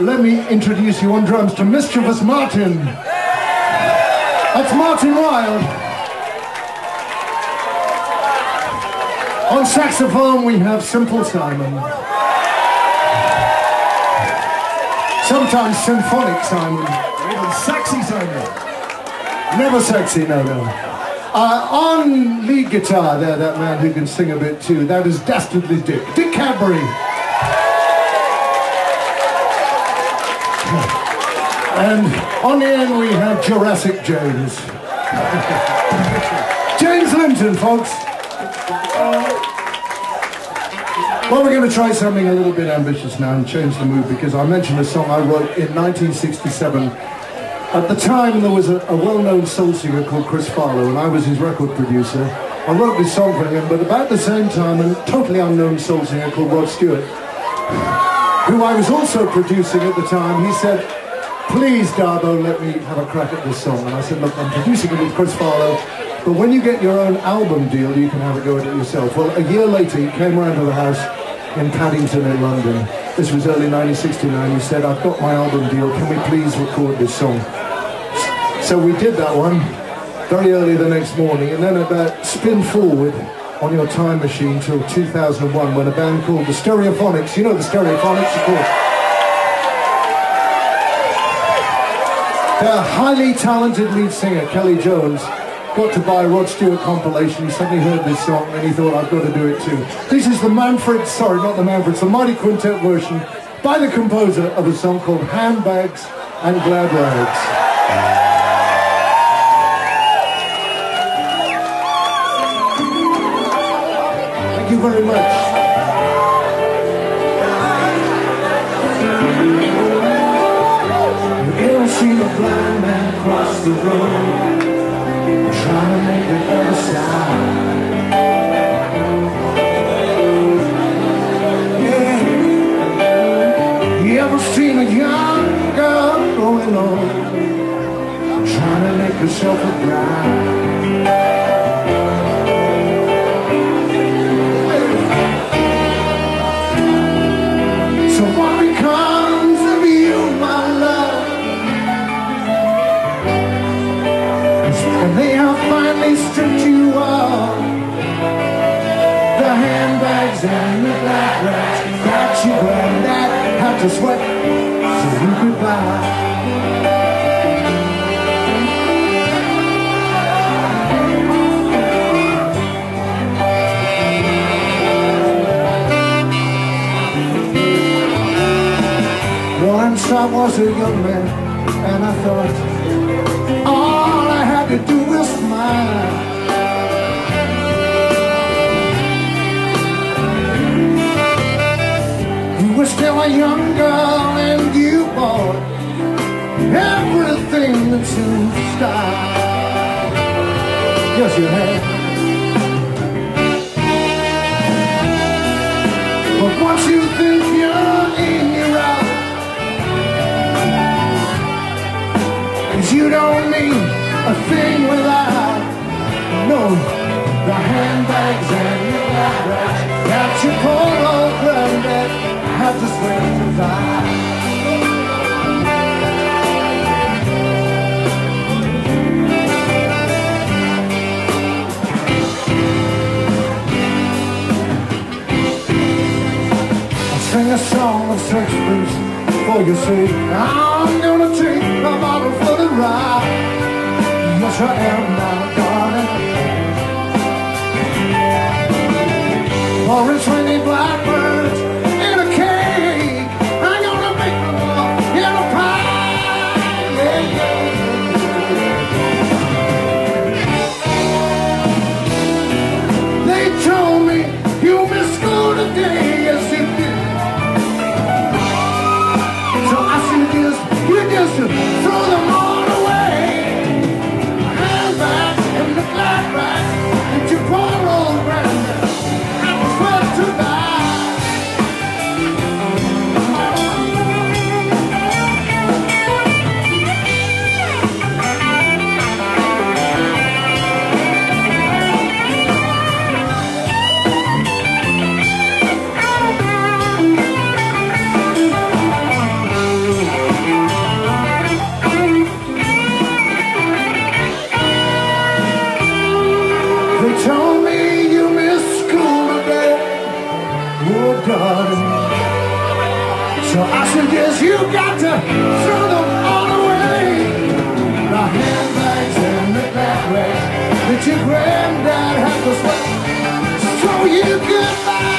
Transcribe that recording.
let me introduce you on drums to Mischievous Martin. That's Martin Wild. On saxophone we have Simple Simon. Sometimes symphonic Simon. Even sexy Simon. Never sexy, no, no. Uh, on lead guitar there, that man who can sing a bit too, that is Dastardly Dick. Dik Cadbury. And um, on the end we have Jurassic James. James Linton, folks. Uh, well, we're going to try something a little bit ambitious now and change the mood because I mentioned a song I wrote in 1967. At the time, there was a, a well-known soul singer called Chris Farlowe, and I was his record producer. I wrote this song for him, but about the same time, a totally unknown soul singer called Rod Stewart, who I was also producing at the time, he said, please, d'Abo, let me have a crack at this song. And I said, look, I'm producing it with Chris Farlowe, but when you get your own album deal, you can have a go at it yourself. Well, a year later, he came round to the house in Paddington in London. This was early 1969. He said, I've got my album deal. Can we please record this song? So we did that one very early the next morning. And then about spin forward on your time machine till 2001 when a band called the Stereophonics, you know the Stereophonics, of course. Their highly talented lead singer, Kelly Jones, got to buy a Rod Stewart compilation. He suddenly heard this song and he thought, I've got to do it too. This is the Manfred, sorry, not the Manfred, the Mighty Quintet version by the composer of a song called Handbags and Glad Rags. Very much. You ever seen a blind man cross the road. Trying to make the other side. Yeah. You ever seen a young girl going on? Trying to make herself a bride finally stripped you of the handbags and the black rats that you granddad had to sweat so you could buy. Once I was a young man and I thought smile. You were still a young girl and you bought everything that suits style. Yes, you had. A thing without No, the handbags and the rats That your poor old granddad had to swear to I'll sing a song of sex, please, for your sake. I'm gonna take the bottle for the ride. I am now, darling. Pouring twenty blackbirds in So I said, yes, you got to throw them all away. The handbags and knick-knack rags that your granddad had to sweat. So you goodbye.